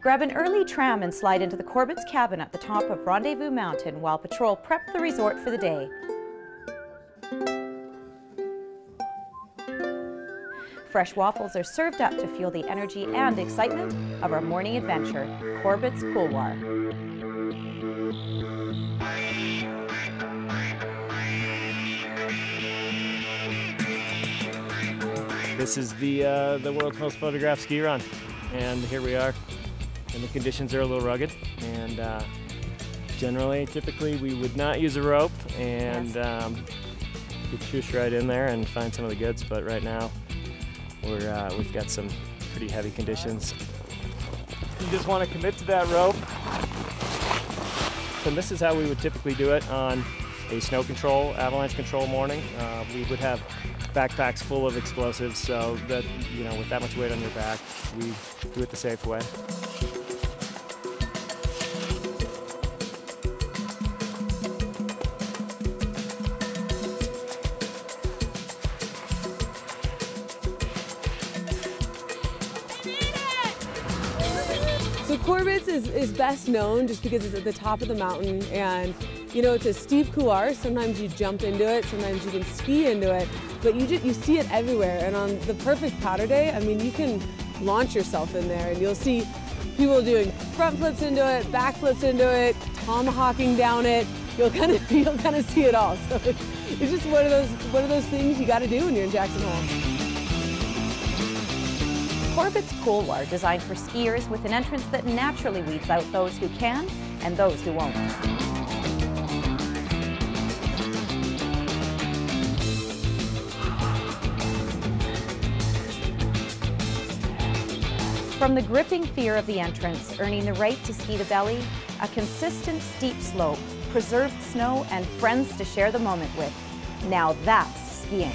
Grab an early tram and slide into the Corbett's cabin at the top of Rendezvous Mountain while patrol prep the resort for the day. Fresh waffles are served up to fuel the energy and excitement of our morning adventure, Corbett's Couloir. This is the uh, the world's most photographed ski run, and here we are. And the conditions are a little rugged, and uh, generally, typically, we would not use a rope, and um, could push right in there and find some of the goods. But right now, we're uh, we've got some pretty heavy conditions. You just want to commit to that rope. And this is how we would typically do it on a snow control, avalanche control morning. Uh, we would have backpacks full of explosives so that, you know, with that much weight on your back, we do it the safe way. Corbett's is, is best known just because it's at the top of the mountain and you know it's a steep couloir. Sometimes you jump into it, sometimes you can ski into it, but you just you see it everywhere. And on the perfect powder day, I mean you can launch yourself in there and you'll see people doing front flips into it, back flips into it, tomahawking down it. You'll kind of you'll kind of see it all. So it's, it's just one of those one of those things you got to do when you're in Jackson Hole. Corbett's Couloir, designed for skiers with an entrance that naturally weeds out those who can and those who won't. From the gripping fear of the entrance, earning the right to ski the belly, a consistent steep slope, preserved snow, and friends to share the moment with. Now that's skiing.